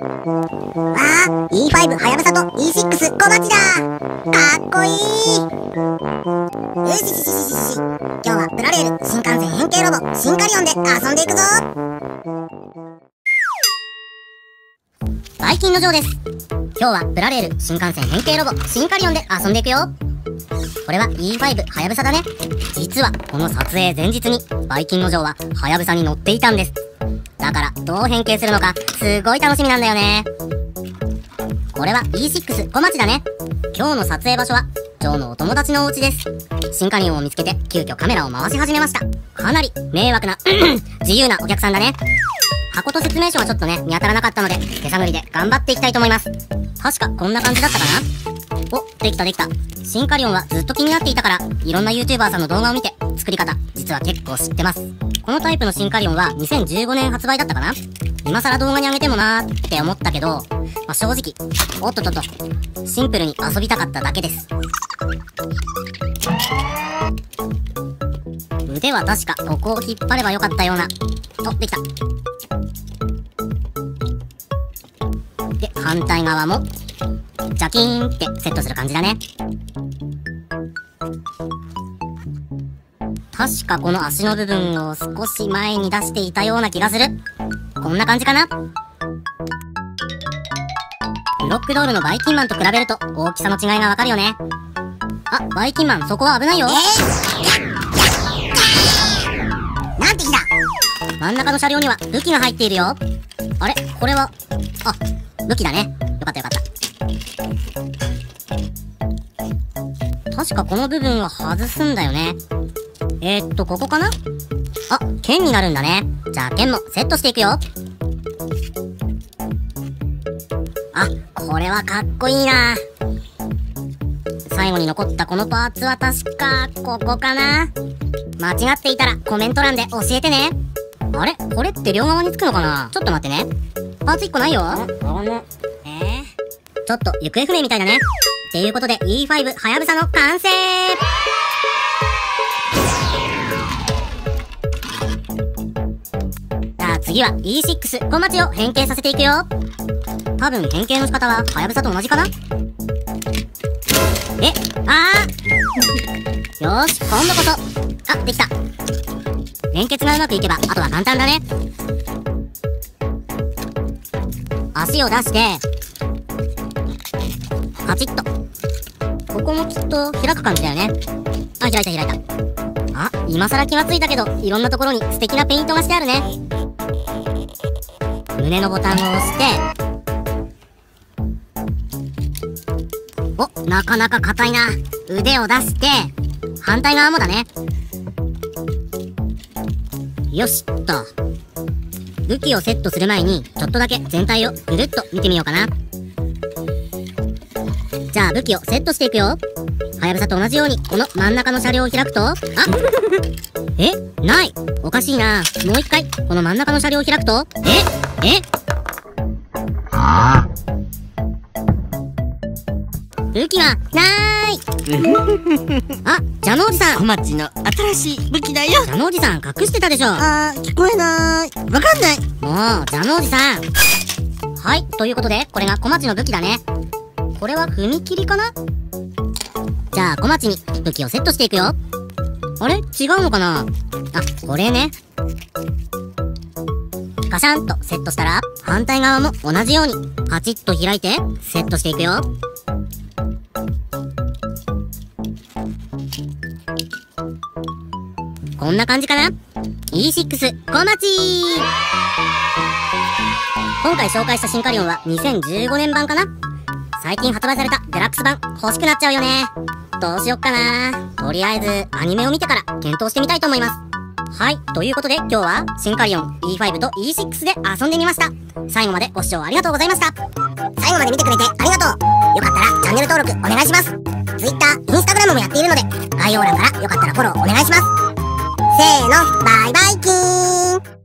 わあ E5 はやぶさと E6 小町だ。かっこいい。よしししししし。今日はプラレール新幹線変形ロボシンカリオンで遊んでいくぞ。バイキンの城です。今日はプラレール新幹線変形ロボシンカリオンで遊んでいくよ。これは E5 はやぶさだね。実はこの撮影前日にバイキンの城ははやぶさに乗っていたんです。だからどう変形するのかすごい楽しみなんだよね。これは E6 小町だね。今日の撮影場所はジョーのお友達のお家です。新カリオンを見つけて急遽カメラを回し始めました。かなり迷惑な 自由なお客さんだね。箱と説明書はちょっとね見当たらなかったので手探りで頑張っていきたいと思います。確かこんな感じだったかな。おできたできた。シンカリオンはずっと気になっていたからいろんな YouTuber さんの動画を見て作り方実は結構知ってます。このタイプのシンカリオンは2015年発売だったかな。今更動画に上げてもなーって思ったけど、まあ、正直おっとっとっとシンプルに遊びたかっただけです。腕は確かここを引っ張ればよかったようなおできた。で反対側もジャキーンってセットする感じだね。確かこの足の部分を少し前に出していたような気がする。こんな感じかな。ブロックドールのバイキンマンと比べると大きさの違いがわかるよね。あバイキンマンそこは危ないよ。えー、なんて日だ。真ん中の車両には武器が入っているよ。あれ？これは？あ武器だね。よかったよかった。確かこの部分は外すんだよねえー、っとここかな？あ剣になるんだね。じゃあ剣もセットしていくよ。あこれはかっこいいな。最後に残ったこのパーツは確かここかな。間違っていたらコメント欄で教えてね。あれ？これって両側につくのかな？ちょっと待ってね。パーツ1個ないよ。えー、ちょっと行方不明みたいだね。っていうことで E5 はやぶさの完成次は E6 小町を変形させていくよ。多分変形の仕方ははやぶさと同じかな。えあー。よし今度こそ。あできた。連結がうまくいけばあとは簡単だね。足を出して。カチッと。ここもきっと開く感じだよね。あ開いた開いた。あ今更気がついたけどいろんなところに素敵なペイントがしてあるね。胸のボタンを押して。おなかなか硬いな。腕を出して。反対側もだね。よしっと。武器をセットする前にちょっとだけ全体をぐるっと見てみようかな。じゃあ武器をセットしていくよ。はやぶさと同じようにこの真ん中の車両を開くと。あえない。おかしいな。もう一回。この真ん中の車両を開くと。ええ。武器がない。あ、ジャムおじさん。小町の新しい武器だよ。ジャムおじさん隠してたでしょ。あー、聞こえない。わかんない。もう、ジャムおじさん。はい、ということで、これが小町の武器だね。これは踏切かな？じゃあ、小町に武器をセットしていくよ。あれ？違うのかな？あ、これね。カシャンとセットしたら、反対側も同じように、カチッと開いて、セットしていくよ。こんな感じかな ?E6 小町。今回紹介したシンカリオンは2015年版かな？最近発売されたデラックス版欲しくなっちゃうよね。どうしよっかな。とりあえずアニメを見てから検討してみたいと思います。はいということで今日はシンカリオン E5 と E6 で遊んでみました。最後までご視聴ありがとうございました。最後まで見てくれてありがとう。よかったらチャンネル登録お願いします。Twitter、Instagram もやっているので概要欄からよかったらフォローお願いします。せーのバイバイキーン。